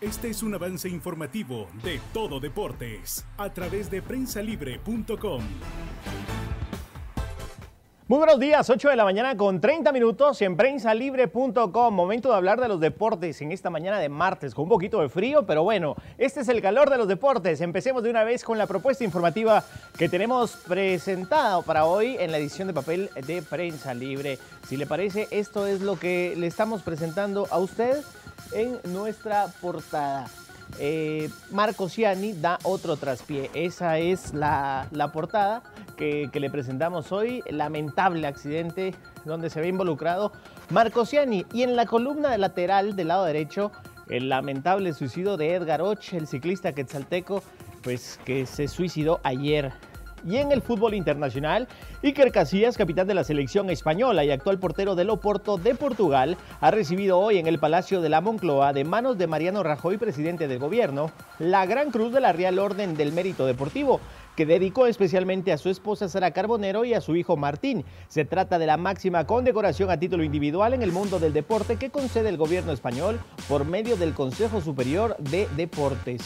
Este es un avance informativo de Todo Deportes a través de prensalibre.com. Muy buenos días, 8 de la mañana con 30 minutos en prensalibre.com. Momento de hablar de los deportes en esta mañana de martes, con un poquito de frío, pero bueno, este es el calor de los deportes. Empecemos de una vez con la propuesta informativa que tenemos presentada para hoy en la edición de papel de Prensa Libre. Si le parece, esto es lo que le estamos presentando a usted en nuestra portada. Eh, Marco Ciani da otro traspié. Esa es la, portada que, que, le presentamos hoy. Lamentable accidente donde se ve involucrado Marco Ciani. Y en la columna lateral del lado derecho, el lamentable suicidio de Edgar Och, el ciclista quetzalteco, pues que se suicidó ayer y en el fútbol internacional, Iker Casillas, capitán de la selección española y actual portero del Oporto de Portugal, ha recibido hoy en el Palacio de la Moncloa, de manos de Mariano Rajoy, presidente del gobierno, la Gran Cruz de la Real Orden del Mérito Deportivo, que dedicó especialmente a su esposa Sara Carbonero y a su hijo Martín. Se trata de la máxima condecoración a título individual en el mundo del deporte que concede el gobierno español por medio del Consejo Superior de Deportes.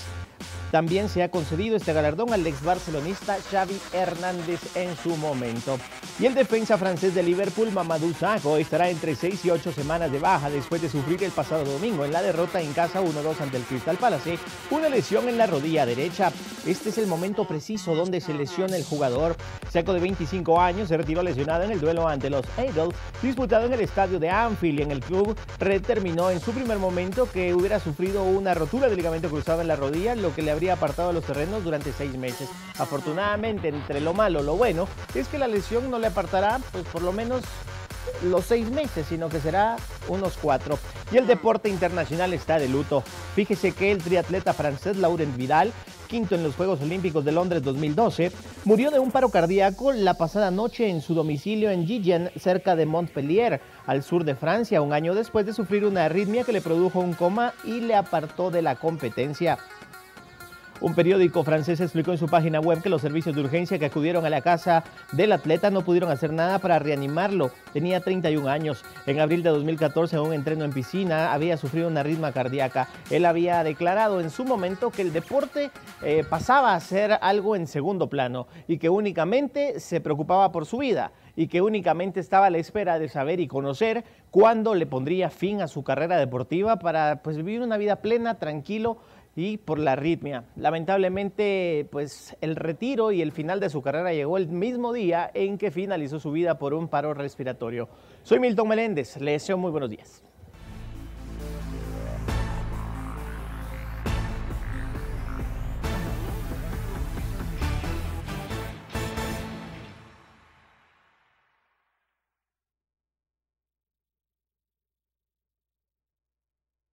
También se ha concedido este galardón al ex barcelonista Xavi Hernández en su momento. Y el defensa francés de Liverpool, Mamadou Sakho, estará entre 6 y 8 semanas de baja después de sufrir el pasado domingo en la derrota en casa 1-2 ante el Crystal Palace una lesión en la rodilla derecha. Este es el momento preciso donde se lesiona el jugador. Saco de 25 años se retiró lesionado en el duelo ante los Eagles, disputado en el estadio de Anfield y en el club determinó en su primer momento que hubiera sufrido una rotura de ligamento cruzado en la rodilla, lo que le habría apartado de los terrenos durante seis meses. Afortunadamente, entre lo malo lo bueno, es que la lesión no le apartará, pues por lo menos los seis meses, sino que será unos cuatro. Y el deporte internacional está de luto. Fíjese que el triatleta francés Laurent Vidal, quinto en los Juegos Olímpicos de Londres 2012, murió de un paro cardíaco la pasada noche en su domicilio en Gillian, cerca de Montpellier, al sur de Francia, un año después de sufrir una arritmia que le produjo un coma y le apartó de la competencia. Un periódico francés explicó en su página web que los servicios de urgencia que acudieron a la casa del atleta no pudieron hacer nada para reanimarlo. Tenía 31 años. En abril de 2014, en un entreno en piscina, había sufrido una ritma cardíaca. Él había declarado en su momento que el deporte eh, pasaba a ser algo en segundo plano y que únicamente se preocupaba por su vida y que únicamente estaba a la espera de saber y conocer cuándo le pondría fin a su carrera deportiva para pues, vivir una vida plena, tranquilo y por la arritmia. Lamentablemente, pues el retiro y el final de su carrera llegó el mismo día en que finalizó su vida por un paro respiratorio. Soy Milton Meléndez, les deseo muy buenos días.